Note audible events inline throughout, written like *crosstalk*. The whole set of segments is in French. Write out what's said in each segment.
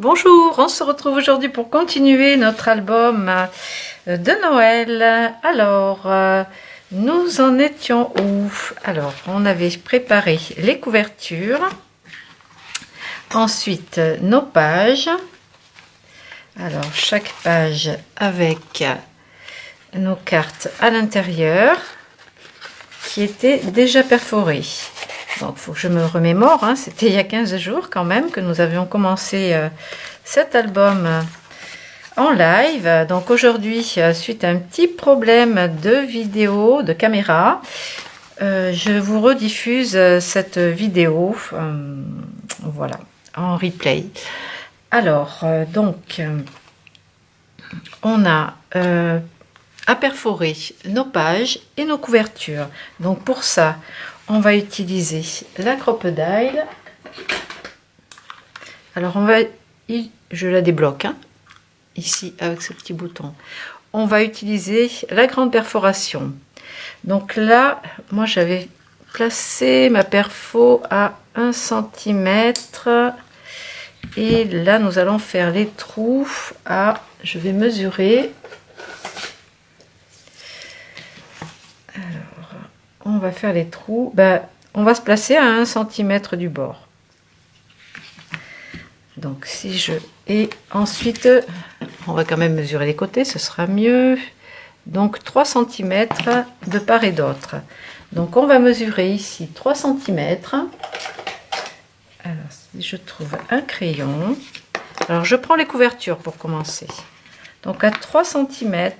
Bonjour, on se retrouve aujourd'hui pour continuer notre album euh, de Noël. Alors, euh, nous en étions où? Alors, on avait préparé les couvertures, ensuite nos pages. Alors, chaque page avec nos cartes à l'intérieur qui étaient déjà perforées. Donc, il faut que je me remémore. Hein. C'était il y a 15 jours quand même que nous avions commencé euh, cet album euh, en live. Donc, aujourd'hui, euh, suite à un petit problème de vidéo, de caméra, je vous rediffuse cette vidéo. voilà, en replay. Alors, donc, on a à perforer nos pages et nos couvertures. Donc, pour ça, on va utiliser la crocodile. Alors on va, je la débloque hein, ici avec ce petit bouton. On va utiliser la grande perforation. Donc là, moi j'avais placé ma perfo à 1 cm. Et là, nous allons faire les trous à, je vais mesurer on va faire les trous. Ben, on va se placer à 1 cm du bord. Donc si je... Et ensuite, on va quand même mesurer les côtés, ce sera mieux. Donc 3 cm de part et d'autre. Donc on va mesurer ici 3 cm. Alors je trouve un crayon. Alors je prends les couvertures pour commencer. Donc à 3 cm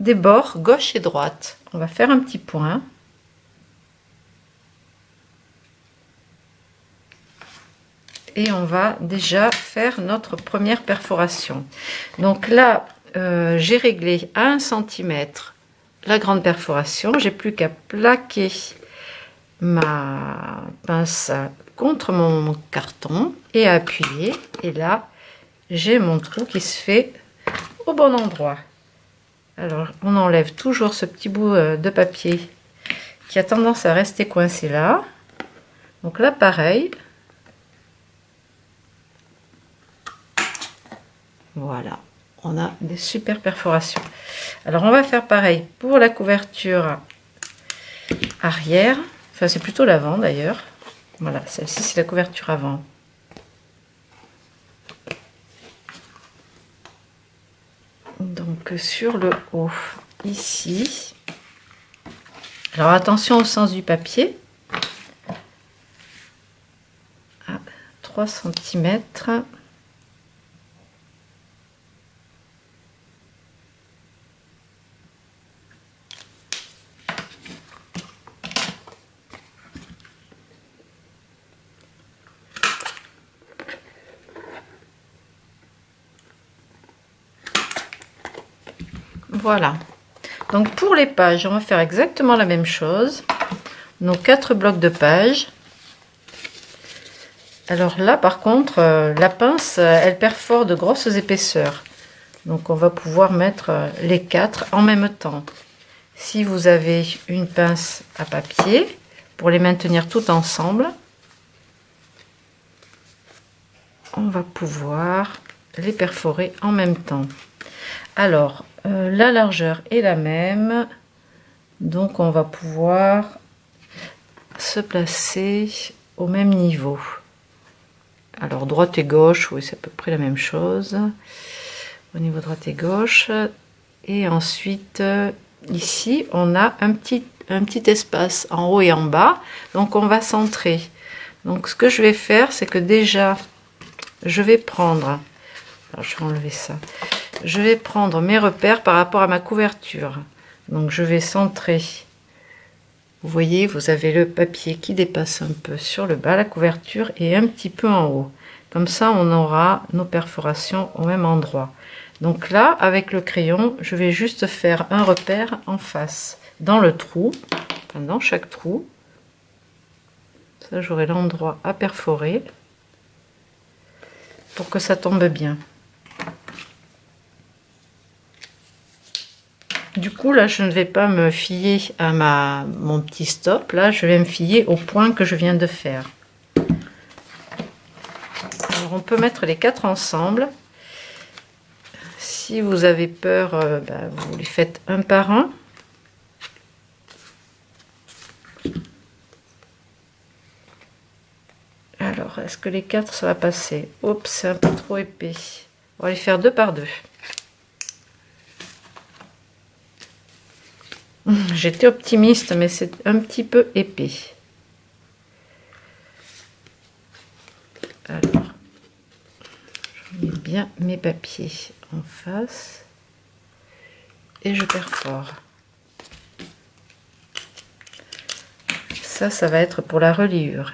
des bords gauche et droite. On va faire un petit point. Et on va déjà faire notre première perforation. Donc là, euh, j'ai réglé à 1 cm la grande perforation. J'ai plus qu'à plaquer ma pince contre mon carton et à appuyer. Et là, j'ai mon trou qui se fait au bon endroit. Alors, on enlève toujours ce petit bout euh, de papier qui a tendance à rester coincé là. Donc là, pareil. Voilà, on a des super perforations. Alors, on va faire pareil pour la couverture arrière. Enfin, c'est plutôt l'avant d'ailleurs. Voilà, celle-ci, c'est la couverture avant. Donc sur le haut ici. Alors attention au sens du papier. À 3 cm Voilà. Donc pour les pages, on va faire exactement la même chose. Nos quatre blocs de pages. Alors là, par contre, euh, la pince, euh, elle perfore de grosses épaisseurs. Donc on va pouvoir mettre euh, les quatre en même temps. Si vous avez une pince à papier, pour les maintenir toutes ensemble, on va pouvoir les perforer en même temps. Alors, euh, la largeur est la même. Donc, on va pouvoir se placer au même niveau. Alors, droite et gauche, oui, c'est à peu près la même chose. Au niveau droite et gauche. Et ensuite, ici, on a un petit, un petit espace en haut et en bas. Donc, on va centrer. Donc, ce que je vais faire, c'est que déjà, je vais prendre... Je vais enlever ça je vais prendre mes repères par rapport à ma couverture. Donc je vais centrer. Vous voyez, vous avez le papier qui dépasse un peu sur le bas, la couverture, et un petit peu en haut. Comme ça, on aura nos perforations au même endroit. Donc là, avec le crayon, je vais juste faire un repère en face, dans le trou, dans chaque trou. Ça, j'aurai l'endroit à perforer pour que ça tombe bien. Du coup, là, je ne vais pas me fier à ma, mon petit stop. Là, je vais me fier au point que je viens de faire. Alors, on peut mettre les quatre ensemble. Si vous avez peur, euh, bah, vous les faites un par un. Alors, est-ce que les quatre, ça va passer? Oups, c'est un peu trop épais. On va les faire deux par deux. J'étais optimiste, mais c'est un petit peu épais. Alors, je mets bien mes papiers en face et je perfore. Ça, ça va être pour la reliure.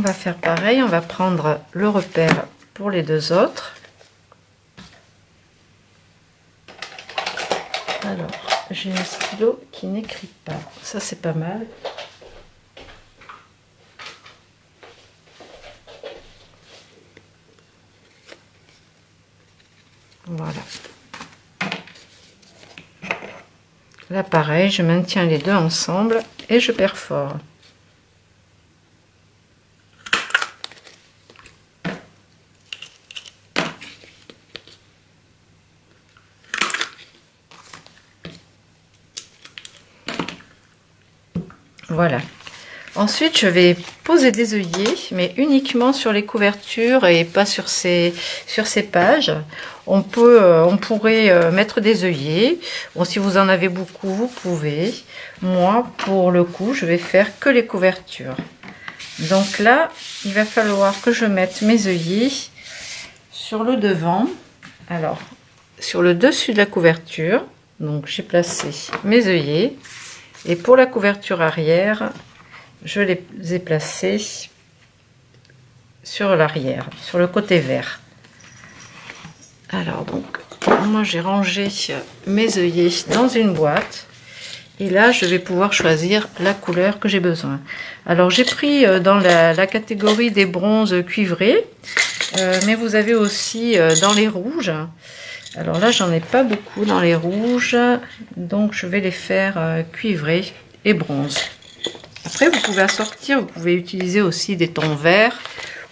On va faire pareil, on va prendre le repère pour les deux autres. Alors, j'ai un stylo qui n'écrit pas. Ça, c'est pas mal. Voilà. Là, pareil, je maintiens les deux ensemble et je perfore. Voilà. Ensuite, je vais poser des œillets, mais uniquement sur les couvertures et pas sur ces, sur ces pages. On, peut, euh, on pourrait euh, mettre des œillets. Bon, si vous en avez beaucoup, vous pouvez. Moi, pour le coup, je vais faire que les couvertures. Donc là, il va falloir que je mette mes œillets sur le devant. Alors, sur le dessus de la couverture. Donc, j'ai placé mes œillets. Et pour la couverture arrière, je les ai placés sur l'arrière, sur le côté vert. Alors donc, moi j'ai rangé mes œillets dans une boîte. Et là, je vais pouvoir choisir la couleur que j'ai besoin. Alors, j'ai pris euh, dans la, catégorie des bronzes cuivrés. Euh, mais vous avez aussi euh, dans les rouges. Alors là, j'en ai pas beaucoup dans les rouges. Donc, je vais les faire cuivrés et bronze. Après, vous pouvez assortir, vous pouvez utiliser aussi des tons verts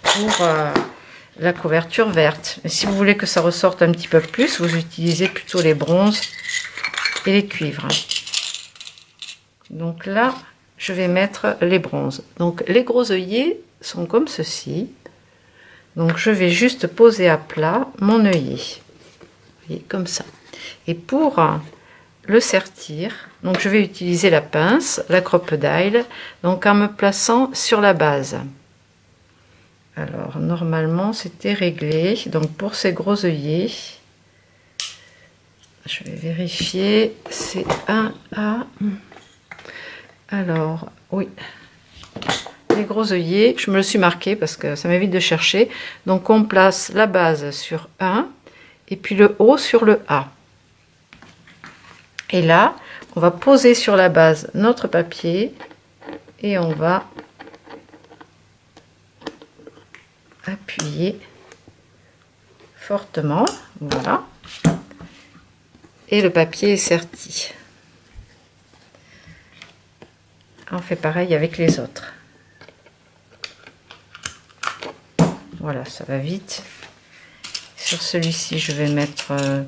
pour euh, la couverture verte. Si vous voulez que ça ressorte un petit peu plus, vous utilisez plutôt les bronzes et les cuivres. Donc là, je vais mettre les bronzes. Donc les gros œillets sont comme ceci. Donc je vais juste poser à plat mon œillet. Vous voyez, comme ça. Et pour le sertir, donc je vais utiliser la pince, la crocodile, donc en me plaçant sur la base. Alors normalement c'était réglé, donc pour ces gros œillets, je vais vérifier, c'est 1 A. Alors oui, les gros œillets, je me le suis marqué parce que ça m'évite de chercher. Donc on place la base sur 1 et puis le haut sur le A. Et là, on va poser sur la base notre papier et on va appuyer fortement. Voilà. Et le papier est serti. On fait pareil avec les autres. Voilà, ça va vite. Sur celui-ci, je vais mettre euh,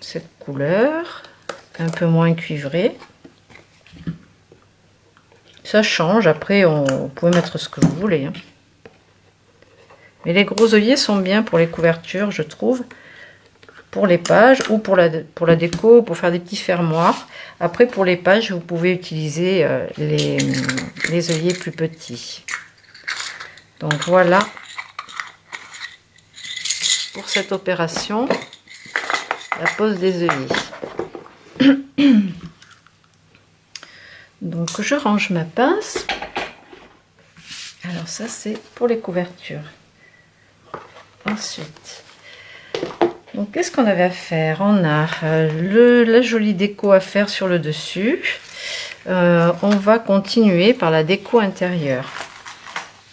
cette couleur, un peu moins cuivré. Ça change, après on, vous pouvez mettre ce que vous voulez. Hein. Mais les gros œillets sont bien pour les couvertures, je trouve. Pour les pages ou pour la, pour la déco, pour faire des petits fermoirs. Après, pour les pages, vous pouvez utiliser euh, les, les œillets plus petits. Donc voilà pour cette opération la pose des œillets. Donc je range ma pince. Alors ça c'est pour les couvertures. Ensuite, donc qu'est-ce qu'on avait à faire? On a euh, la jolie déco à faire sur le dessus. Euh, on va continuer par la déco intérieure.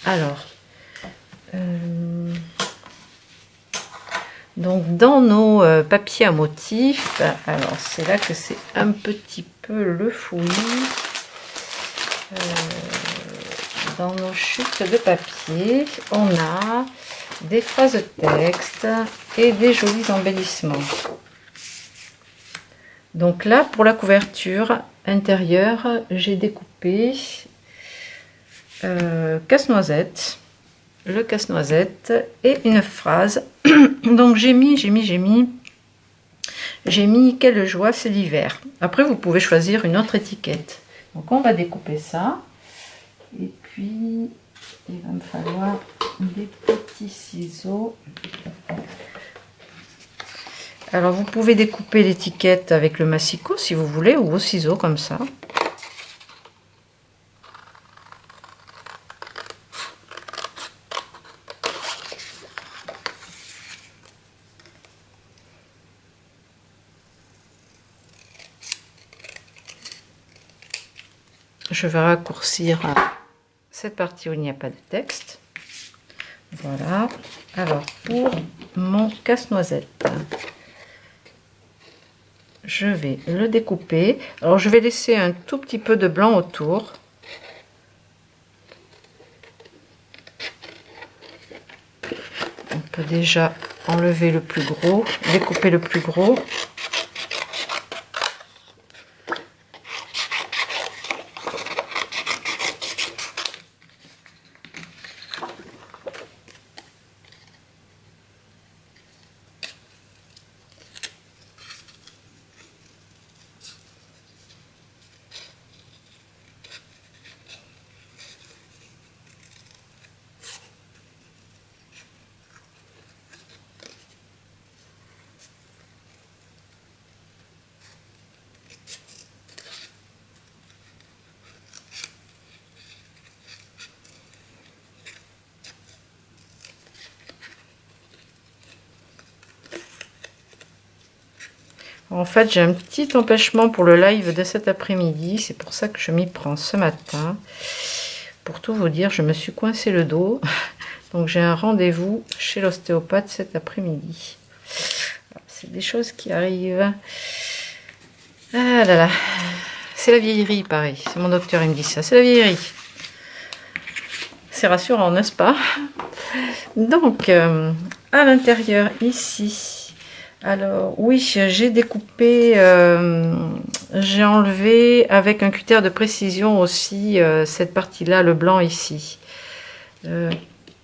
Alors, euh, Donc dans nos euh, papiers à motifs, alors c'est là que c'est un petit peu le fouillis. Euh, dans nos chutes de papier, on a des phrases de texte et des jolis embellissements. Donc là, pour la couverture intérieure, j'ai découpé euh, casse-noisette, le casse-noisette et une phrase. *coughs* Donc j'ai mis, j'ai mis, j'ai mis, j'ai mis quelle joie c'est l'hiver. Après, vous pouvez choisir une autre étiquette. Donc on va découper ça. Et puis, il va me falloir des petits ciseaux. Alors vous pouvez découper l'étiquette avec le massicot si vous voulez ou au ciseau comme ça. Je vais raccourcir cette partie où il n'y a pas de texte. Voilà. Alors, pour mon casse-noisette, je vais le découper. Alors, je vais laisser un tout petit peu de blanc autour. On peut déjà enlever le plus gros, découper le plus gros. Fait, j'ai un petit empêchement pour le live de cet après-midi. C'est pour ça que je m'y prends ce matin. Pour tout vous dire, je me suis coincé le dos. *laughs* Donc j'ai un rendez-vous chez l'ostéopathe cet après-midi. C'est des choses qui arrivent. Ah là là. C'est la vieillerie, pareil. C'est mon docteur, il me dit ça. C'est la vieillerie. C'est rassurant, n'est-ce pas? Donc, euh, à l'intérieur, ici, alors oui, j'ai découpé, euh, j'ai enlevé avec un cutter de précision aussi euh, cette partie-là, le blanc ici. Euh,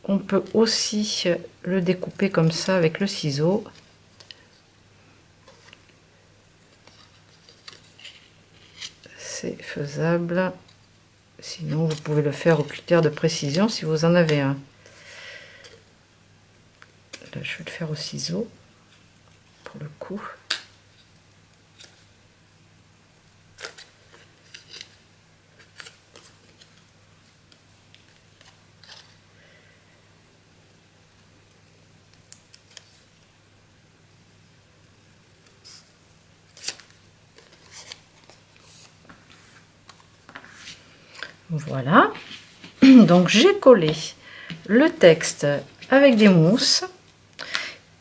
on peut aussi le découper comme ça avec le ciseau. C'est faisable. Sinon, vous pouvez le faire au cutter de précision si vous en avez un. Là, je vais le faire au ciseau Voilà. *clears throat* Donc j'ai collé le texte avec des mousses.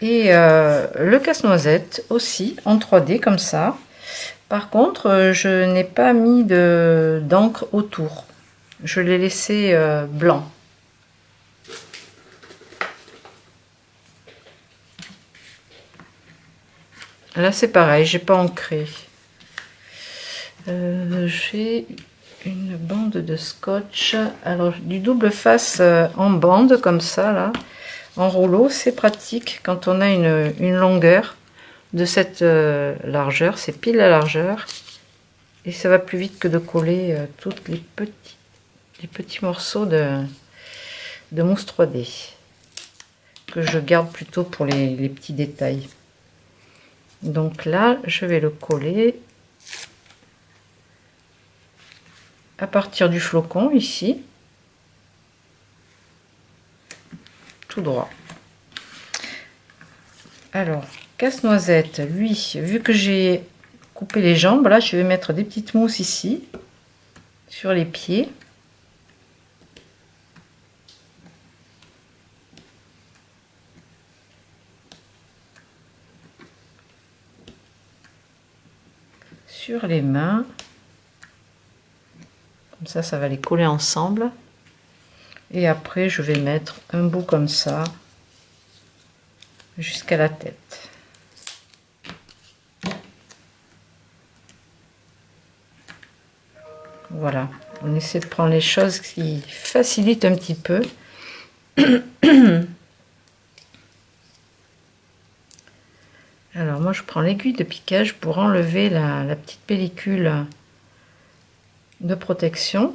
Et euh, le casse-noisette aussi en 3D comme ça. Par contre, euh, je n'ai pas mis d'encre autour. Je l'ai laissé euh, blanc. Là, c'est pareil, j'ai pas ancré. j'ai une bande de scotch. Alors, du double face en bande, comme ça, là en rouleau, c'est pratique quand on a une, longueur de cette euh, largeur, c'est pile la largeur. Et ça va plus vite que de coller euh, tous les petits, les petits morceaux de, de mousse 3D. Que je garde plutôt pour les, les petits détails. Donc là, je vais le coller à partir du flocon ici. tout droit. Alors, casse-noisette, lui, vu que j'ai coupé les jambes, là, je vais mettre des petites mousses ici, sur les pieds. Sur les mains. Comme ça, ça va les coller ensemble. Et après, je vais mettre un bout comme ça jusqu'à la tête. Voilà, on essaie de prendre les choses qui facilitent un petit peu. *coughs* Alors moi je prends l'aiguille de piquage pour enlever la, petite pellicule de protection.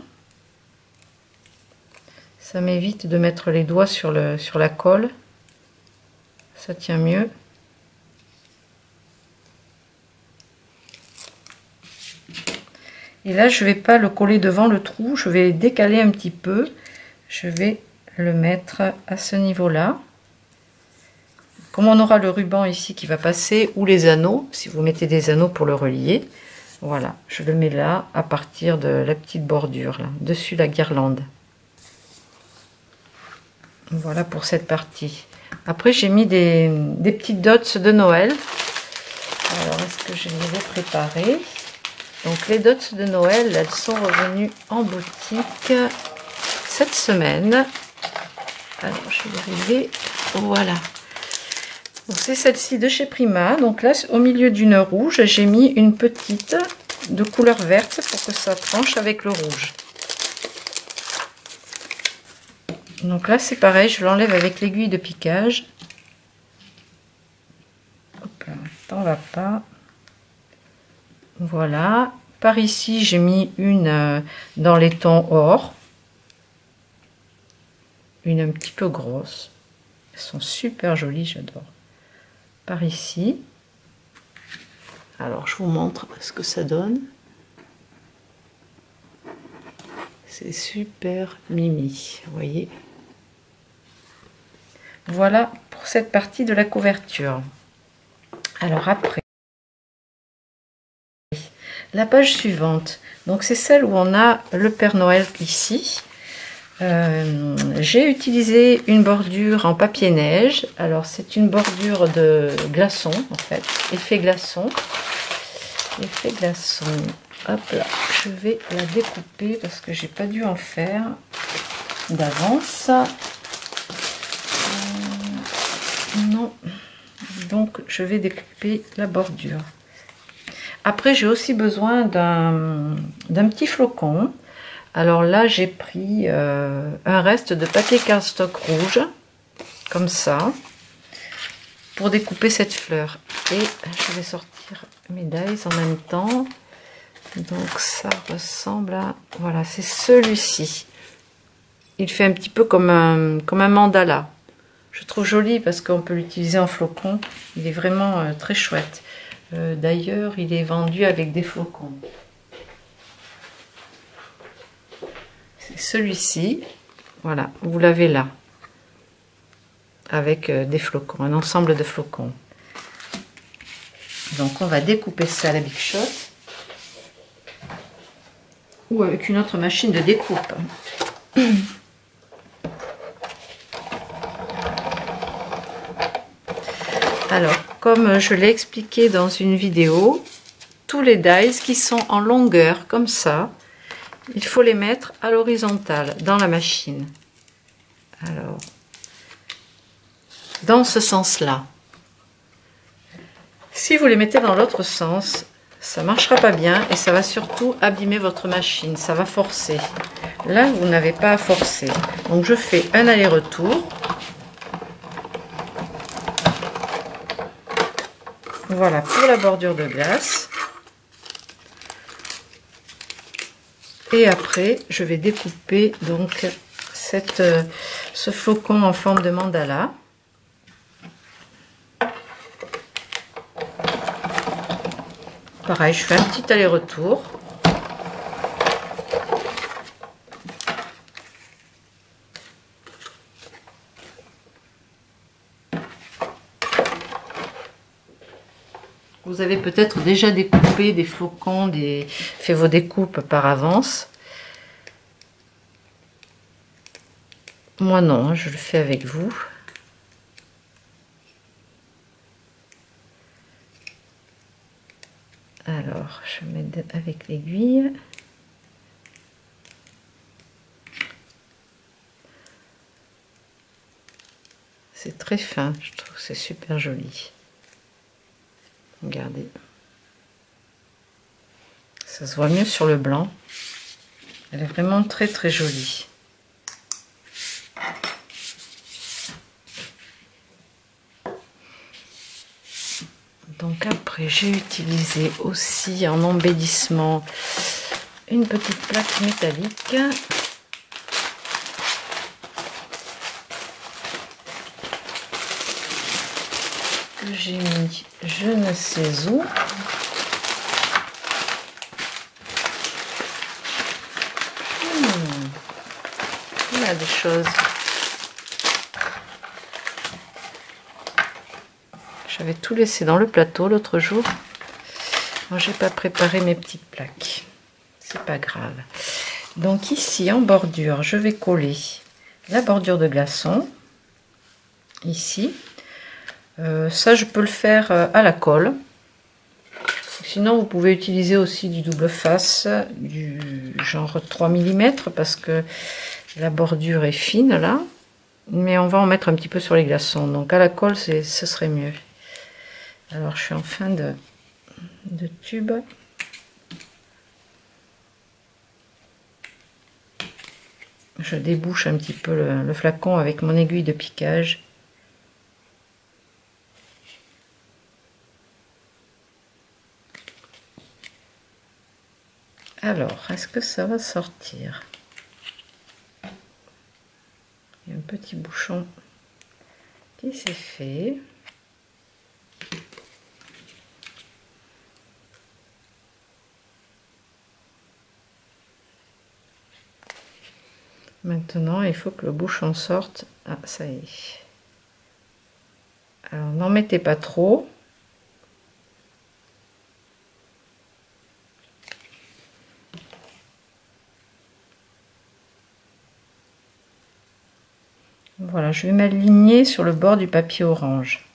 Ça m'évite de mettre les doigts sur, le, sur la colle. Ça tient mieux. Et là, je vais pas le coller devant le trou, je vais décaler un petit peu. Je vais le mettre à ce niveau-là. Comme on aura le ruban ici qui va passer, ou les anneaux, si vous mettez des anneaux pour le relier, voilà, je le mets là, à partir de la petite bordure, là, dessus la guirlande. Voilà pour cette partie. Après, j'ai mis des, petites dots de Noël. Alors, est-ce que je les ai préparées? Donc, les dots de Noël, elles sont revenues en boutique cette semaine. Alors, je vais arriver. Voilà c'est celle-ci de chez Prima. Donc là, au milieu d'une rouge, j'ai mis une petite de couleur verte pour que ça tranche avec le rouge. Donc là, c'est pareil, je l'enlève avec l'aiguille de piquage. Hop là, pas. Voilà. Par ici, j'ai mis une euh, dans les tons or. Une un petit peu grosse. Elles sont super jolies, j'adore par ici. Alors je vous montre ce que ça donne. C'est super mimi, voyez. Voilà pour cette partie de la couverture. Alors après, la page suivante. Donc c'est celle où on a le Père Noël ici. Euh, j'ai utilisé une bordure en papier neige. Alors c'est une bordure de glaçon en fait, effet glaçon. Effet glaçon. Hop là, je vais la découper parce que j'ai pas dû en faire d'avance. Donc je vais découper la bordure. Après j'ai aussi besoin d'un petit flocon. Alors là, j'ai pris euh, un reste de papier cardstock rouge, comme ça, pour découper cette fleur. Et je vais sortir mes dies en même temps. Donc ça ressemble à... Voilà, c'est celui-ci. Il fait un petit peu comme un, comme un mandala. Je trouve joli parce qu'on peut l'utiliser en flocon. Il est vraiment euh, très chouette. Euh, d'ailleurs, il est vendu avec des flocons. celui-ci. Voilà, vous l'avez là. Avec euh, des flocons, un ensemble de flocons. Donc on va découper ça à la Big Shot. Ou avec une autre machine de découpe. Alors, comme je l'ai expliqué dans une vidéo, tous les dies qui sont en longueur comme ça, il faut les mettre à l'horizontale dans la machine. Alors, dans ce sens-là. Si vous les mettez dans l'autre sens, ça ne marchera pas bien et ça va surtout abîmer votre machine, ça va forcer. Là, vous n'avez pas à forcer. Donc, je fais un aller-retour. Voilà pour la bordure de glace. Et après, je vais découper donc euh, ce flocon en forme de mandala. Pareil, je fais un petit aller-retour. Vous avez peut-être déjà découpé des flocons, des... fait vos découpes par avance. Moi non, je le fais avec vous. Alors, Alors, je mets avec l'aiguille. C'est très fin, je trouve c'est super joli. Regardez. Ça se voit mieux sur le blanc. Elle est vraiment très très jolie. Donc après j'ai utilisé aussi en embellissement une petite plaque métallique je ne sais où. Hmm. Il y a des choses. J'avais tout laissé dans le plateau l'autre jour. j'ai pas préparé mes petites plaques. C'est pas grave. Donc ici en bordure, je vais coller la bordure de glaçon. Ici. Euh, ça, je peux le faire euh, à la colle. Sinon, vous pouvez utiliser aussi du double face, du genre 3 mm, parce que la bordure est fine là. Mais on va en mettre un petit peu sur les glaçons. Donc à la colle, ce serait mieux. Alors, je suis en fin de, de tube. Je débouche un petit peu le flacon avec mon aiguille de piquage. Alors, est-ce que ça va sortir? Il y a un petit bouchon qui s'est fait. Maintenant, il faut que le bouchon sorte. Ah, ça y est. Alors, n'en mettez pas trop. Voilà, je vais m'aligner sur le bord du papier orange.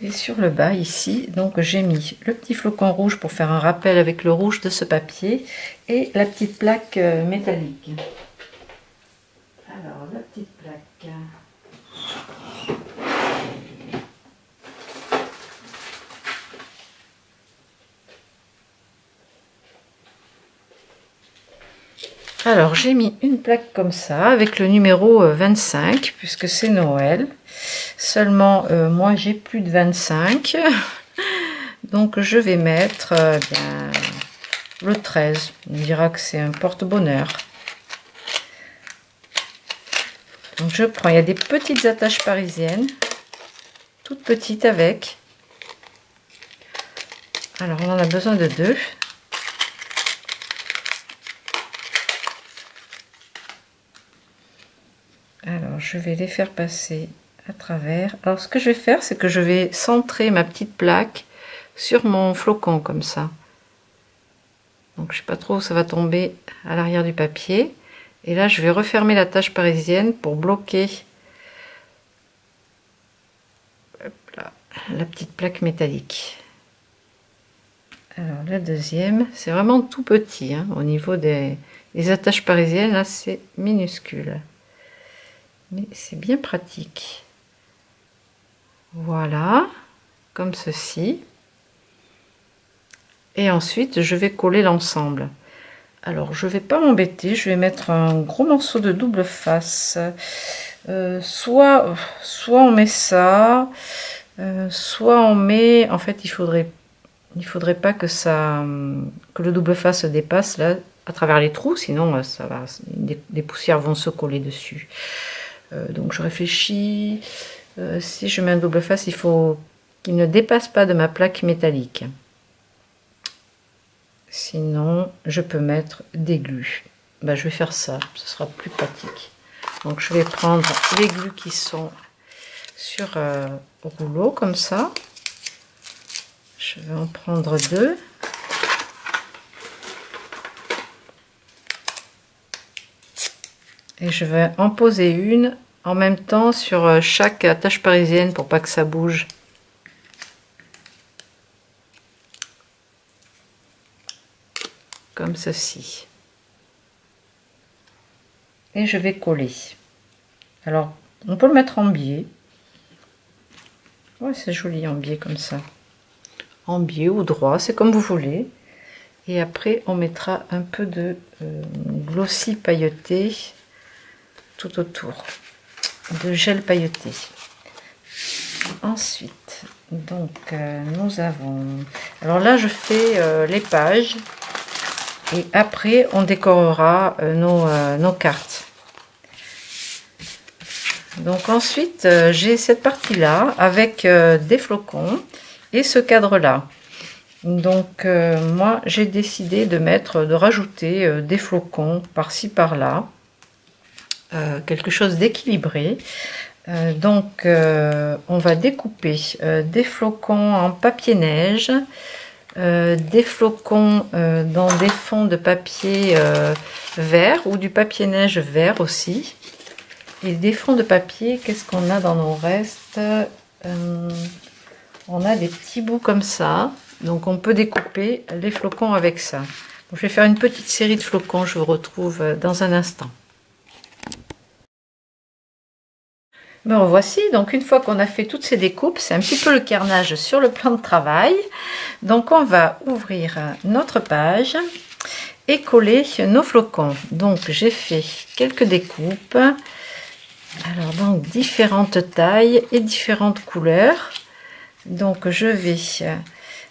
Et sur le bas ici, donc j'ai mis le petit flocon rouge pour faire un rappel avec le rouge de ce papier et la petite plaque euh, métallique. Alors la petite plaque. Alors j'ai mis une plaque comme ça avec le numéro 25 euh, puisque c'est Noël. Seulement euh, moi j'ai plus de 25. *laughs* Donc je vais mettre euh, le 13. On dira que c'est un porte-bonheur. Donc je prends, il y a des petites attaches parisiennes, toutes petites avec. Alors on en a besoin de deux. Alors je vais les faire passer à travers. Alors ce que je vais faire, c'est que je vais centrer ma petite plaque sur mon flocon comme ça. Donc je sais pas trop où ça va tomber à l'arrière du papier. Et là, je vais refermer la tâche parisienne pour bloquer la petite plaque métallique. Alors, la deuxième, c'est vraiment tout petit. Hein, au niveau des, des attaches parisiennes, là, c'est minuscule. Mais c'est bien pratique. Voilà, comme ceci. Et ensuite, je vais coller l'ensemble. Alors, je vais pas m'embêter, je vais mettre un gros morceau de double face. Euh, soit, soit on met ça, euh, soit on met... En fait, il faudrait, il faudrait pas que le double face dépasse là à travers les trous, sinon euh, ça va, des, poussières vont se coller dessus. donc, je réfléchis. si je mets un double face, il faut qu'il ne dépasse pas de ma plaque métallique. Sinon, je peux mettre des glues. Bah, je vais faire ça, ce sera plus pratique. Donc je vais prendre les glues qui sont sur euh, rouleau comme ça. Je vais en prendre deux. Et je vais en poser une en même temps sur euh, chaque attache parisienne pour pas que ça bouge. Comme ceci. Et je vais coller. Alors, on peut le mettre en biais. Ouais, c'est joli en biais comme ça. En biais ou droit, c'est comme vous voulez. Et après, on mettra un peu de euh, glossy pailleté tout autour. De gel pailleté. Ensuite, donc, euh, nous avons... Alors là, je fais euh, les pages. Et après, on décorera nos, nos cartes. Donc ensuite, j'ai cette partie-là avec des flocons et ce cadre-là. Donc euh, moi j'ai décidé de mettre, de rajouter euh, des flocons par-ci par-là, euh, quelque chose d'équilibré. donc on va découper des flocons en papier neige, des flocons dans des fonds de papier vert ou du papier neige vert aussi. Et des fonds de papier, qu'est-ce qu'on a dans nos restes? On a des petits bouts comme ça. Donc on peut découper les flocons avec ça. je vais faire une petite série de flocons, je vous retrouve dans un instant. Bon, voici, donc une fois qu'on a fait toutes ces découpes, c'est un petit peu le carnage sur le plan de travail. Donc on va ouvrir notre page et coller nos flocons. Donc j'ai fait quelques découpes. Alors donc différentes tailles et différentes couleurs. Donc je vais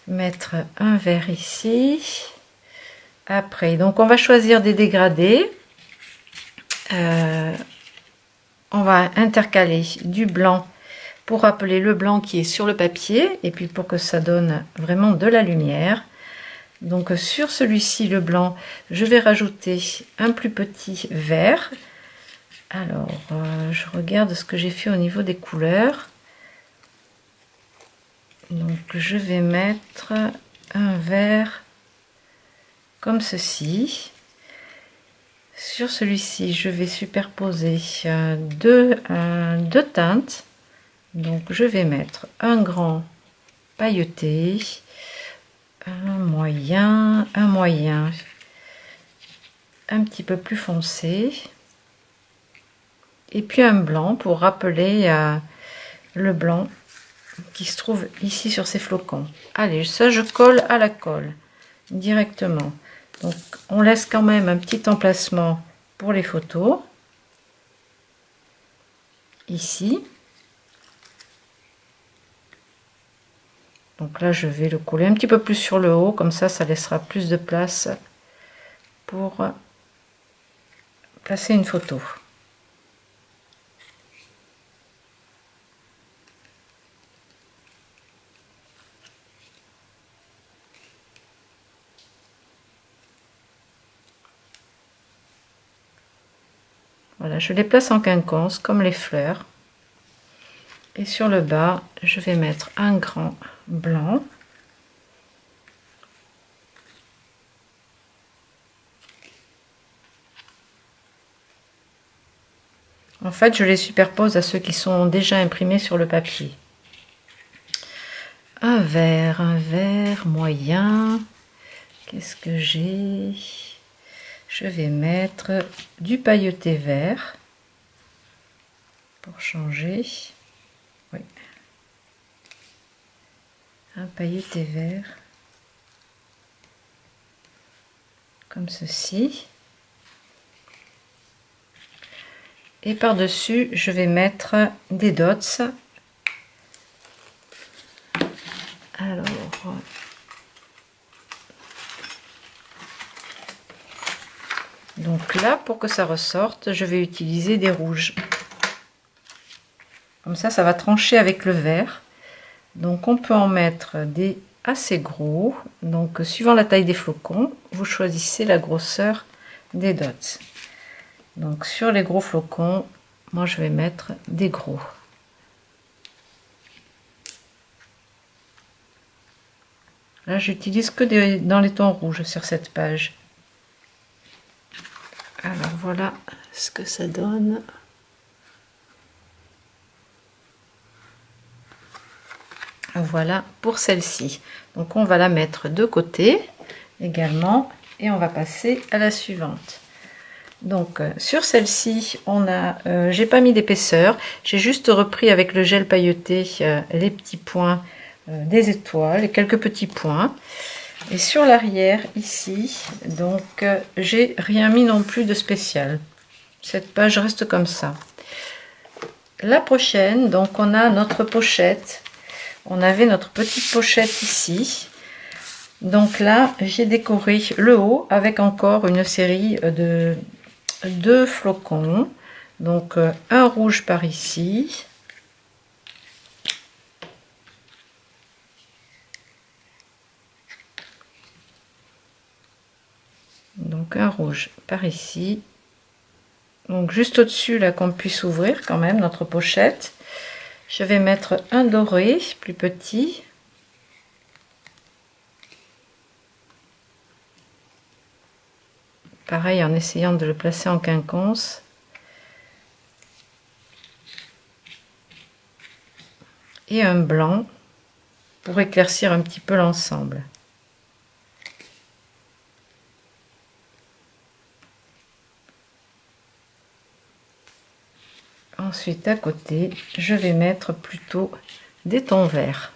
mettre un vert ici. Après, donc on va choisir des dégradés. Euh, on va intercaler du blanc pour rappeler le blanc qui est sur le papier et puis pour que ça donne vraiment de la lumière. Donc sur celui-ci, le blanc, je vais rajouter un plus petit vert. Alors, euh, je regarde ce que j'ai fait au niveau des couleurs. Donc je vais mettre un vert comme ceci. Sur celui-ci, je vais superposer euh, deux, teintes. Donc je vais mettre un grand pailleté, un moyen, un moyen un petit peu plus foncé et puis un blanc pour rappeler euh, le blanc qui se trouve ici sur ces flocons. Allez, ça je colle à la colle directement. Donc on laisse quand même un petit emplacement pour les photos. Ici. Donc là je vais le coller un petit peu plus sur le haut, comme ça ça laissera plus de place pour placer une photo. Voilà, je les place en quinconce comme les fleurs. Et sur le bas, je vais mettre un grand blanc. En fait, je les superpose à ceux qui sont déjà imprimés sur le papier. Un vert, un vert moyen. Qu'est-ce que j'ai? Je vais mettre du pailleté vert pour changer. Oui. Un pailleté vert comme ceci. Et par-dessus, je vais mettre des dots. Alors, Donc là, pour que ça ressorte, je vais utiliser des rouges. Comme ça, ça va trancher avec le vert. Donc on peut en mettre des assez gros. Donc suivant la taille des flocons, vous choisissez la grosseur des dots. Donc sur les gros flocons, moi je vais mettre des gros. Là, j'utilise que des, dans les tons rouges sur cette page. Alors voilà ce que ça donne. Voilà pour celle-ci. Donc on va la mettre de côté également et on va passer à la suivante. Donc euh, sur celle-ci, on a, euh, j'ai pas mis d'épaisseur, j'ai juste repris avec le gel pailleté euh, les petits points des étoiles, et quelques petits points. Et sur l'arrière ici, donc j'ai rien mis non plus de spécial. Cette page reste comme ça. La prochaine, donc on a notre pochette. On avait notre petite pochette ici. Donc là, j'ai décoré le haut avec encore une série de deux flocons. Donc euh, un rouge par ici. Donc un rouge par ici. Donc juste au-dessus là qu'on puisse ouvrir quand même notre pochette. Je vais mettre un doré plus petit pareil en essayant de le placer en quinconce et un blanc pour éclaircir un petit peu l'ensemble ensuite à côté je vais mettre plutôt des tons verts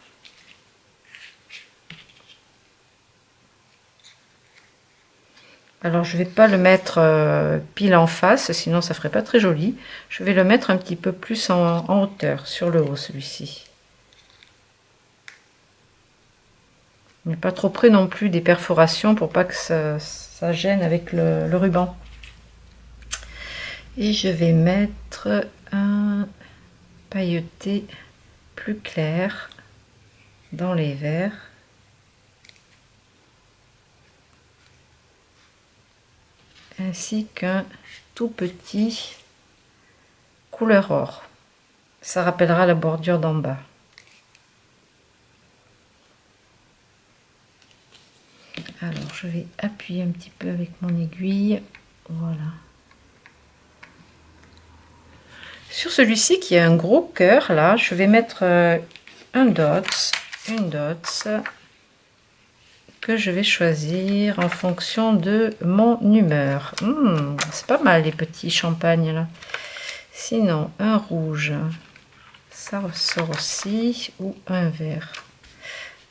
Alors je vais pas le mettre euh, pile en face, sinon ça ferait pas très joli. Je vais le mettre un petit peu plus en, hauteur, sur le haut celui-ci. Mais pas trop près non plus des perforations pour pas que ça, gêne avec le, ruban. Et je vais mettre un pailleté plus clair dans les verts. ainsi qu'un tout petit couleur or. Ça rappellera la bordure d'en bas. Alors je vais appuyer un petit peu avec mon aiguille. Voilà. Sur celui-ci qui a un gros cœur là, je vais mettre euh, un dots, une dots je vais choisir en fonction de mon humeur. Hmm, c'est pas mal les petits champagnes là. Sinon, un rouge, ça ressort aussi, ou un vert.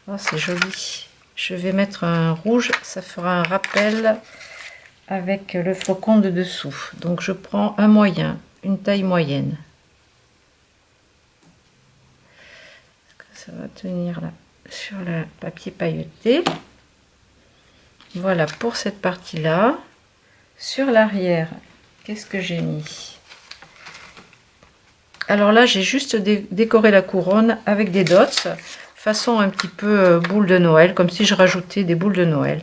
Oh, c'est joli. Je vais mettre un rouge, ça fera un rappel avec le flocon de dessous. Donc je prends un moyen, une taille moyenne. Ça va tenir là sur le papier pailleté. Voilà pour cette partie-là. Sur l'arrière, qu'est-ce que j'ai mis? Alors là, j'ai juste décoré la couronne avec des dots, façon un petit peu euh, boule de Noël, comme si je rajoutais des boules de Noël.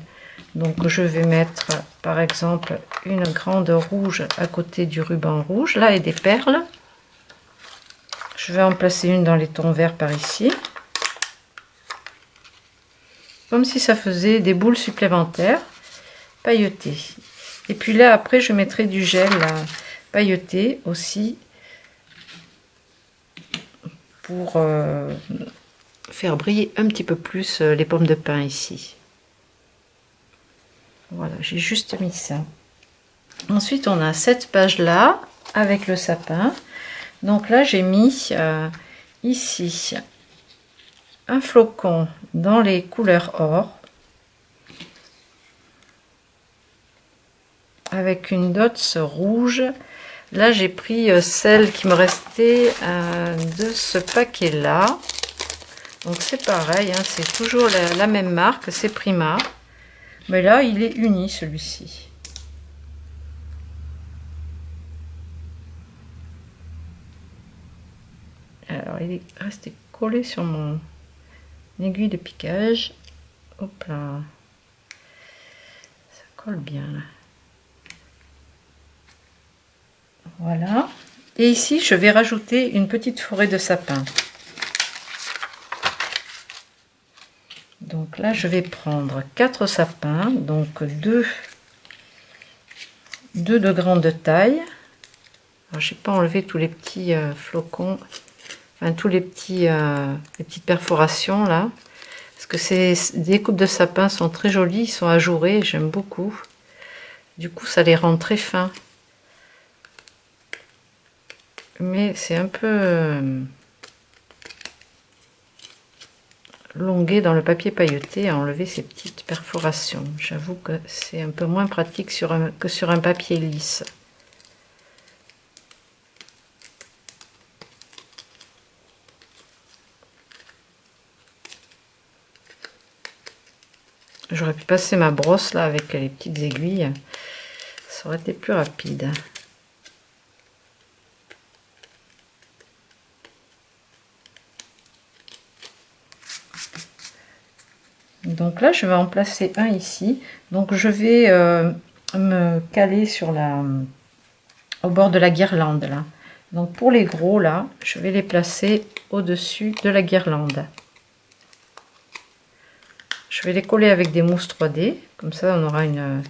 Donc je vais mettre par exemple une grande rouge à côté du ruban rouge, là et des perles. Je vais en placer une dans les tons verts par ici comme si ça faisait des boules supplémentaires pailletées. Et puis là, après, je mettrai du gel pailleté aussi pour euh, faire briller un petit peu plus euh, les pommes de pin ici. Voilà, j'ai juste mis ça. Ensuite, on a cette page-là avec le sapin. Donc là, j'ai mis euh, ici un flocon dans les couleurs or avec une dots rouge là j'ai pris euh, celle qui me restait euh, de ce paquet là donc c'est pareil hein, c'est toujours la, même marque c'est Prima mais là il est uni celui-ci alors il est resté collé sur mon aiguille de piquage. Hop là. Ça colle bien là. Voilà. Et ici, je vais rajouter une petite forêt de sapin. Donc là, je vais prendre quatre sapins, donc deux deux de grande taille. Je n'ai pas enlevé tous les petits euh, flocons, enfin tous les petits, euh, les petites perforations là. Parce que ces découpes de sapin sont très jolies, ils sont ajourés, j'aime beaucoup. Du coup, ça les rend très fins. Mais c'est un peu euh, longué dans le papier pailleté à enlever ces petites perforations. J'avoue que c'est un peu moins pratique que sur un papier lisse. J'aurais pu passer ma brosse là avec les petites aiguilles. Ça aurait été plus rapide. Donc là, je vais en placer un ici. Donc je vais euh, me caler sur la, au bord de la guirlande là. Donc pour les gros là, je vais les placer au-dessus de la guirlande. Je vais les coller avec des mousses 3D. Comme ça, on aura une,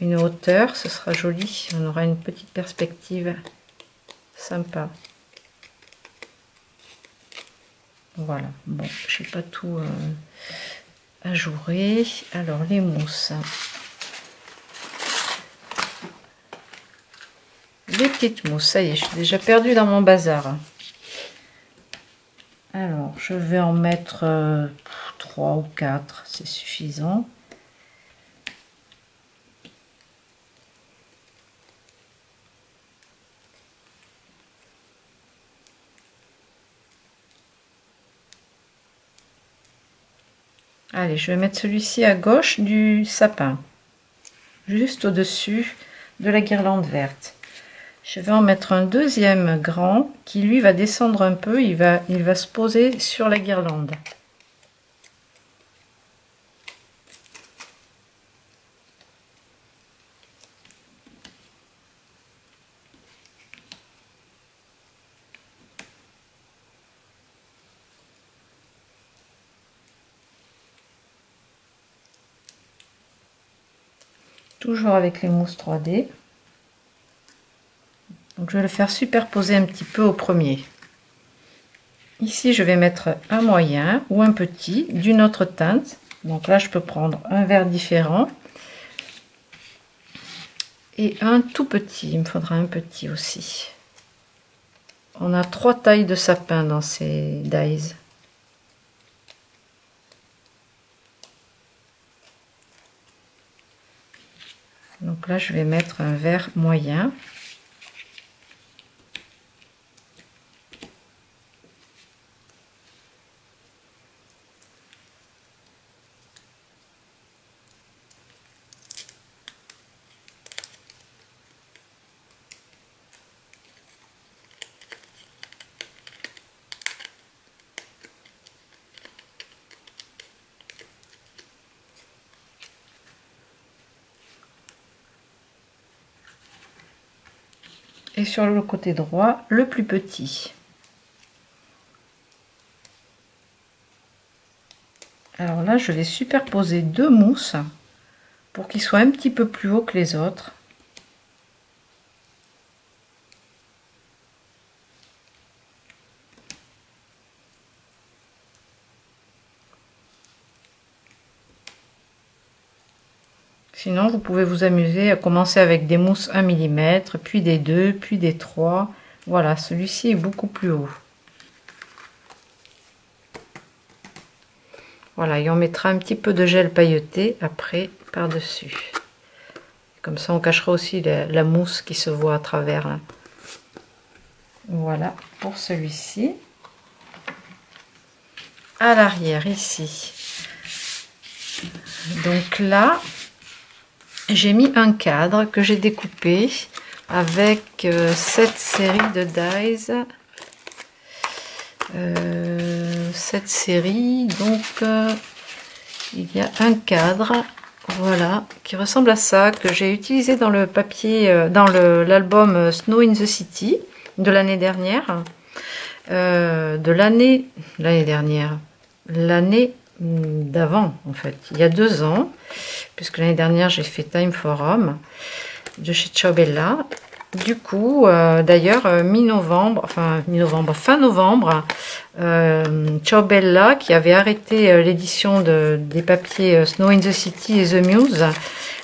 une hauteur. Ce sera joli. On aura une petite perspective sympa. Voilà. Bon, je n'ai pas tout euh, ajourer. Alors, les mousses. Les petites mousses. Ça y est, je suis déjà perdue dans mon bazar. Alors, je vais en mettre... Euh, 3 ou 4, c'est suffisant. Allez, je vais mettre celui-ci à gauche du sapin, juste au-dessus de la guirlande verte. Je vais en mettre un deuxième grand qui lui va descendre un peu, il va, il va se poser sur la guirlande. Toujours avec les mousses 3D. Donc je vais le faire superposer un petit peu au premier. Ici, je vais mettre un moyen ou un petit d'une autre teinte. Donc là, je peux prendre un vert différent et un tout petit. Il me faudra un petit aussi. On a trois tailles de sapin dans ces dies. Donc là, je vais mettre un vert moyen. et le côté droit le plus petit. Alors là, je vais superposer deux mousses pour qu'ils soient un petit peu plus haut que les autres. Sinon, vous pouvez vous amuser à commencer avec des mousses 1 mm, puis des 2, puis des 3. Voilà, celui-ci est beaucoup plus haut. Voilà, et on mettra un petit peu de gel pailleté après par-dessus. Comme ça, on cachera aussi la, mousse qui se voit à travers. Voilà pour celui-ci. À l'arrière, ici. Donc là, j'ai mis un cadre que j'ai découpé avec euh, cette série de dies. Euh, cette série, donc euh, il y a un cadre, voilà, qui ressemble à ça, que j'ai utilisé dans le papier, dans l'album Snow in the City de l'année dernière. de l'année, l'année dernière, l'année d'avant en fait, il y a deux ans, puisque l'année dernière j'ai fait Time Forum. de chez Ciao Du coup, euh, d'ailleurs, euh, mi-novembre, enfin mi-novembre, fin novembre, euh, qui avait arrêté l'édition de, des papiers Snow in the City et The Muse,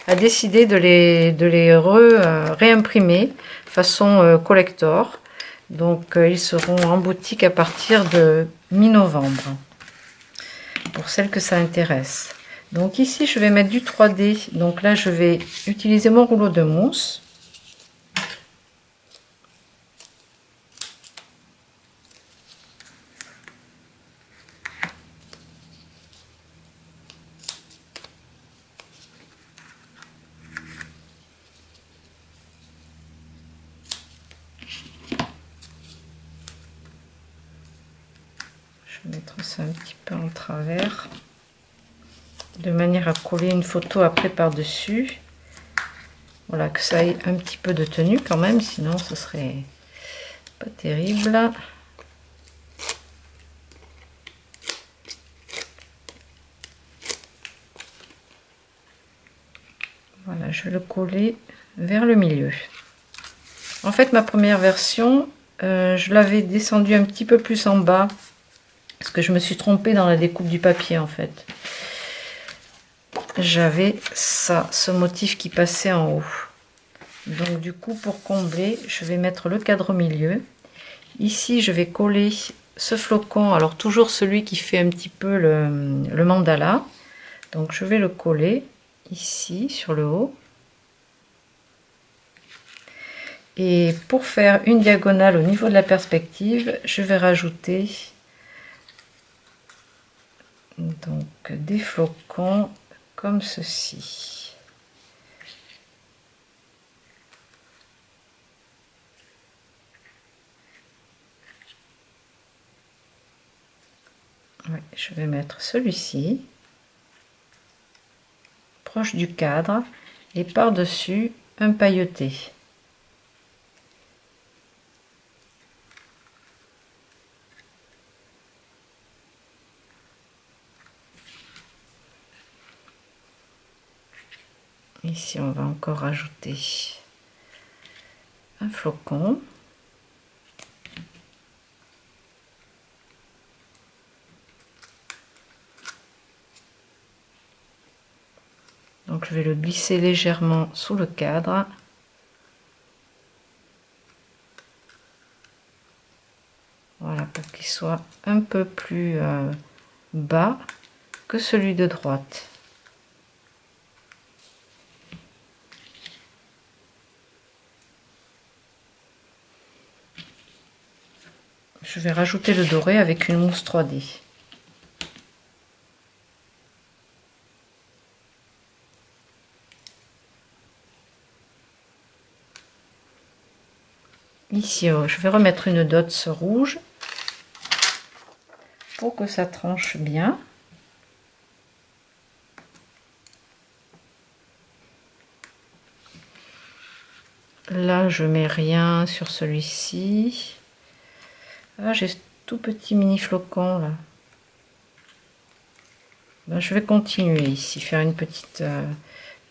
a décidé de les, de les réimprimer façon collector. Donc, ils seront en boutique à partir de mi-novembre, pour celles que ça intéresse. Donc ici, je vais mettre du 3D. Donc là, je vais utiliser mon rouleau de mousse. Vais mettre ça un petit peu en travers de manière à coller une photo après par-dessus. Voilà, que ça ait un petit peu de tenue quand même, sinon ce serait pas terrible. Voilà, je vais le coller vers le milieu. En fait, ma première version, euh, je l'avais descendu un petit peu plus en bas, parce que je me suis trompée dans la découpe du papier en fait j'avais ça, ce motif qui passait en haut. Donc du coup, pour combler, je vais mettre le cadre au milieu. Ici, je vais coller ce flocon, alors toujours celui qui fait un petit peu le, mandala. Donc je vais le coller ici, sur le haut. Et pour faire une diagonale au niveau de la perspective, je vais rajouter donc des flocons comme ceci. je vais mettre celui-ci proche du cadre et par-dessus un pailleté. Ici, on va encore ajouter un flocon. Donc je vais le glisser légèrement sous le cadre. Voilà, pour qu'il soit un peu plus euh, bas que celui de droite. Je vais rajouter le doré avec une mousse 3D. Ici, oh, je vais remettre une dots rouge pour que ça tranche bien. Là, je mets rien sur celui-ci. Ah, j'ai tout petit mini flocon là. Ben, je vais continuer ici, faire une petite, euh,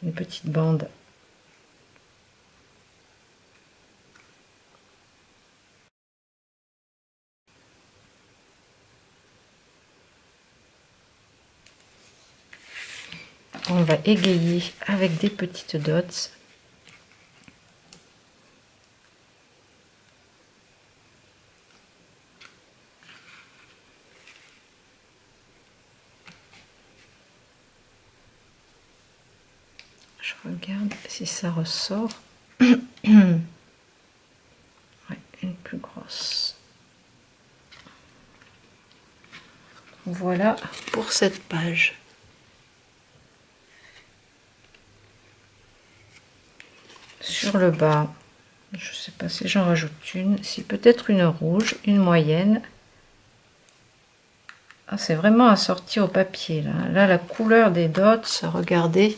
une petite bande. On va égayer avec des petites dots. regarde si ça ressort. *clears throat* une plus grosse. Voilà pour cette page. Sur le bas, je sais pas si j'en rajoute une, si peut-être une rouge, une moyenne. Ah, c'est vraiment assorti au papier là. Là, la couleur des dots, regardez,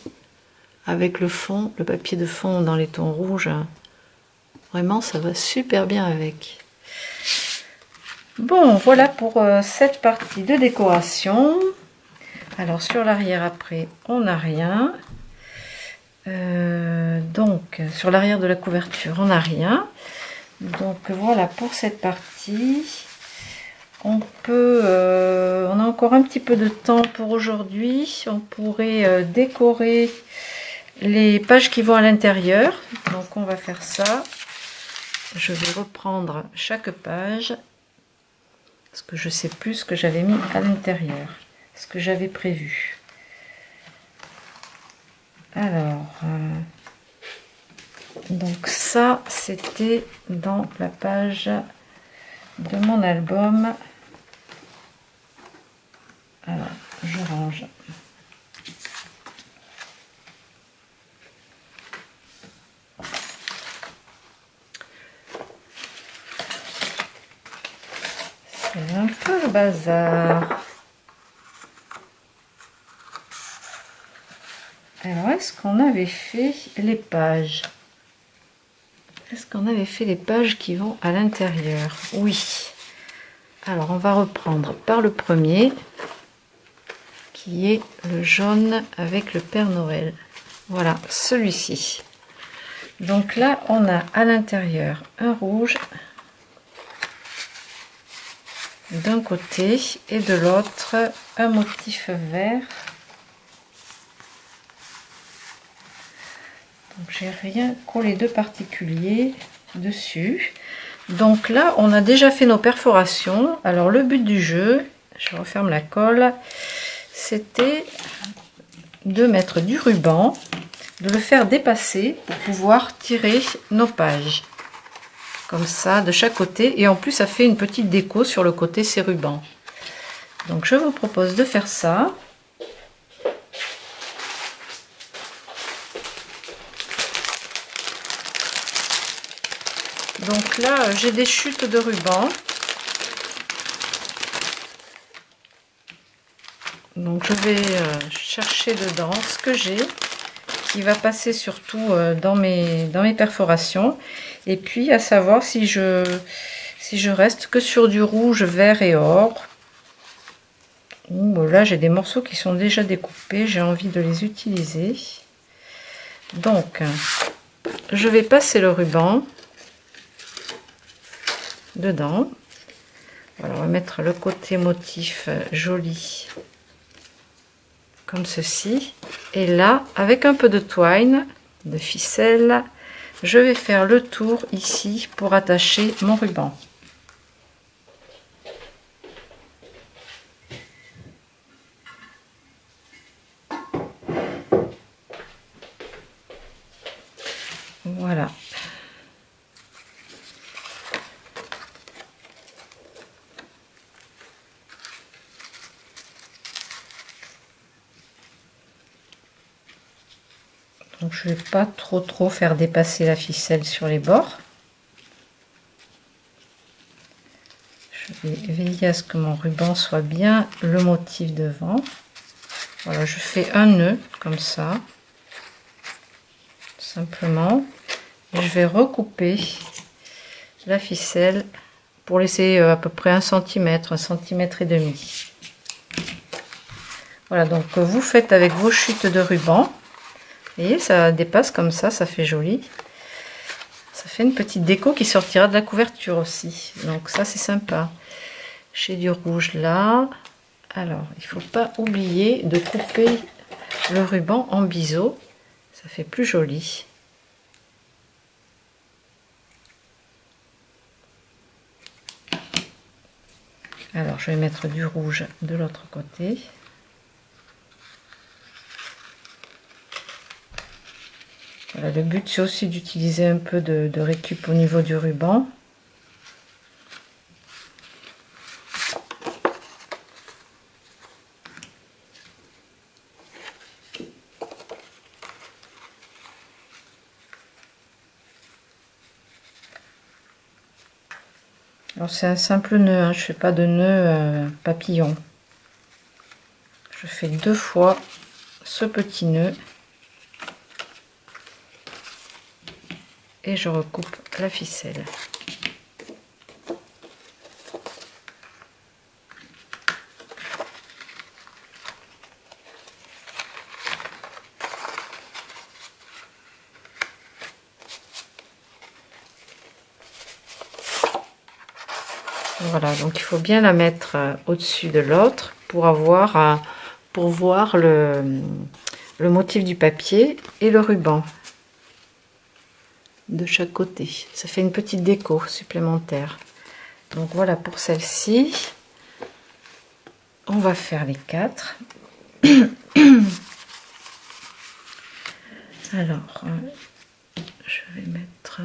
avec le fond, le papier de fond dans les tons rouges. Vraiment, ça va super bien avec. Bon, voilà pour euh, cette partie de décoration. Alors, sur l'arrière après, on n'a rien. Euh, donc, sur l'arrière de la couverture, on n'a rien. Donc voilà pour cette partie. On peut, euh, on a encore un petit peu de temps pour aujourd'hui. On pourrait décorer les pages qui vont à l'intérieur. Donc on va faire ça. Je vais reprendre chaque page parce que je sais plus ce que j'avais mis à l'intérieur, ce que j'avais prévu. Alors, euh, donc ça, c'était dans la page de mon album. Alors, je range. Un peu le bazar. Alors, est-ce qu'on avait fait les pages? Est-ce qu'on avait fait les pages qui vont à l'intérieur? Oui. Alors, on va reprendre par le premier, qui est le jaune avec le Père Noël. Voilà, celui-ci. Donc là, on a à l'intérieur un rouge d'un côté et de l'autre un motif vert. Donc j'ai rien collé de particulier dessus. Donc là, on a déjà fait nos perforations. Alors le but du jeu, je referme la colle, c'était de mettre du ruban, de le faire dépasser pour pouvoir tirer nos pages comme ça de chaque côté. Et en plus ça fait une petite déco sur le côté ces rubans donc je vous propose de faire ça. Donc là j'ai des chutes de ruban. Donc je vais euh, chercher dedans ce que j'ai qui va passer surtout euh, dans mes dans mes perforations et puis à savoir si je, si je reste que sur du rouge, vert et or. là j'ai des morceaux qui sont déjà découpés, j'ai envie de les utiliser. Donc je vais passer le ruban dedans. Voilà, on va mettre le côté motif joli comme ceci. Et là, avec un peu de twine, de ficelle, je vais faire le tour ici pour attacher mon ruban. Voilà. Donc je vais pas trop trop faire dépasser la ficelle sur les bords. Je vais veiller à ce que mon ruban soit bien le motif devant. Voilà, je fais un nœud comme ça. Simplement. je vais recouper la ficelle pour laisser euh, à peu près un centimètre, un centimètre et demi. Voilà, donc vous faites avec vos chutes de ruban voyez, ça dépasse comme ça, ça fait joli. Ça fait une petite déco qui sortira de la couverture aussi. Donc ça, c'est sympa. J'ai du rouge là. Alors, il faut pas oublier de couper le ruban en biseau. Ça fait plus joli. Alors, je vais mettre du rouge de l'autre côté. Le but c'est aussi d'utiliser un peu de, récup au niveau du ruban. C'est un simple nœud, hein. je ne fais pas de nœud euh, papillon. Je fais deux fois ce petit nœud. et je recoupe la ficelle. Voilà, donc il faut bien la mettre euh, au-dessus de l'autre pour avoir euh, pour voir le, le motif du papier et le ruban de chaque côté. Ça fait une petite déco supplémentaire. Donc voilà pour celle-ci. On va faire les quatre. *coughs* Alors, euh, je vais mettre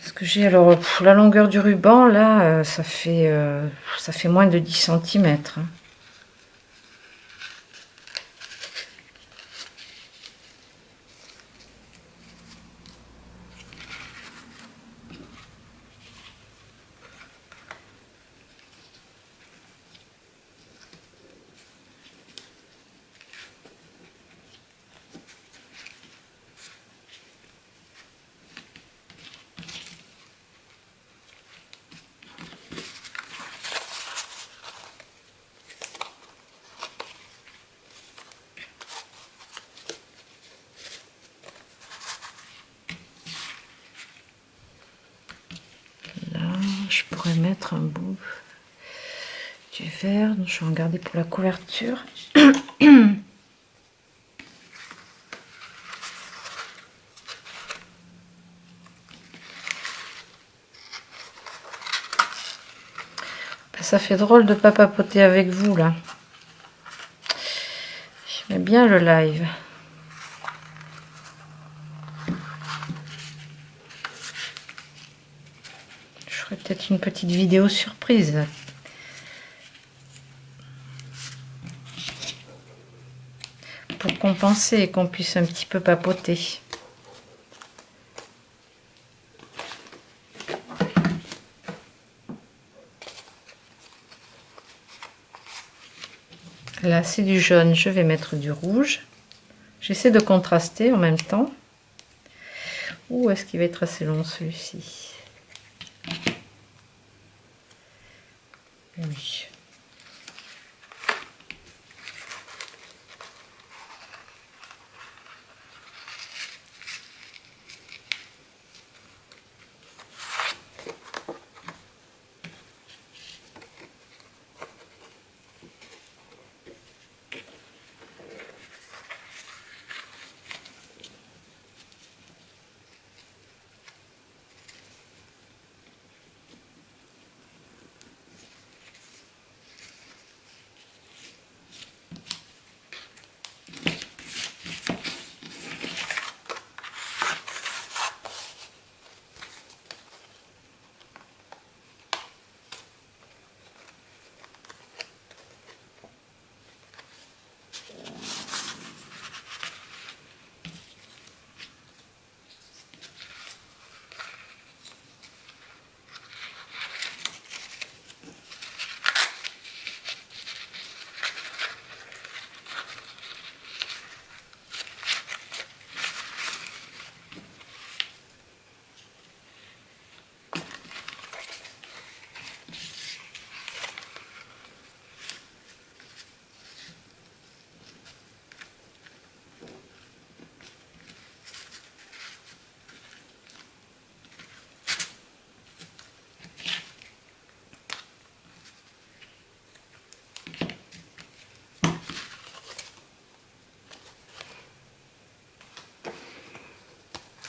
ce que j'ai alors la longueur du ruban là euh, ça fait euh, ça fait moins de 10 cm je pourrais mettre un bout du verre. je vais en garder pour la couverture. Ça fait drôle de pas papoter avec vous là. J'aime bien le live. peut-être une petite vidéo surprise. Pour compenser et qu'on puisse un petit peu papoter. Là, c'est du jaune, je vais mettre du rouge. J'essaie de contraster en même temps. Ou est-ce qu'il va être assez long celui-ci?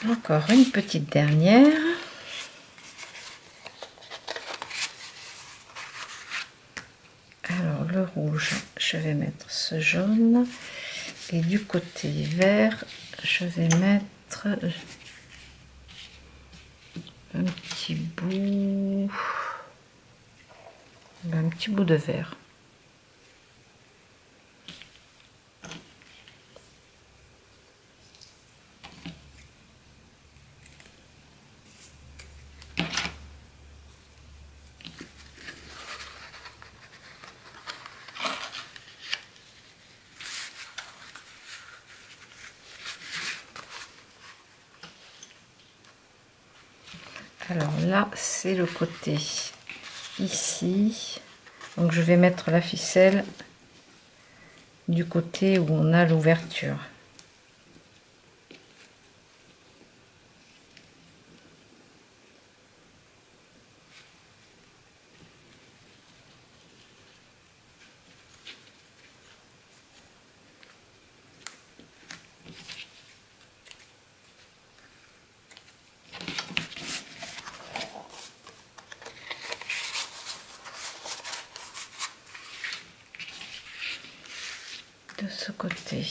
Encore une petite dernière. Alors le rouge, je vais mettre ce jaune. Et du côté vert, je vais mettre un petit bout, un petit bout de vert. alors c'est le côté ici. Donc je vais mettre la ficelle du côté où on a l'ouverture de ce côté.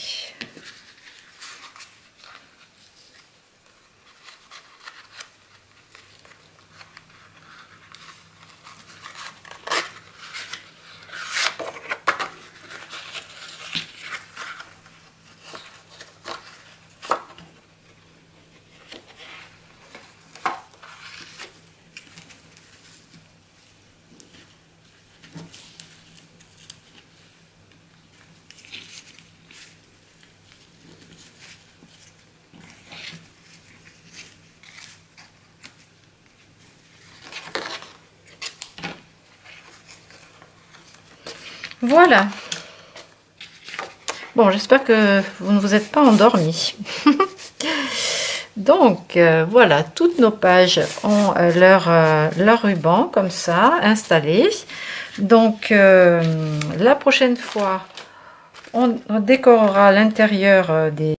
Voilà. Bon, j'espère que vous ne vous êtes pas endormi. *laughs* Donc, euh, voilà, toutes nos pages ont euh, leur, euh, leur, ruban comme ça, installé. Donc, la prochaine fois, on décorera l'intérieur des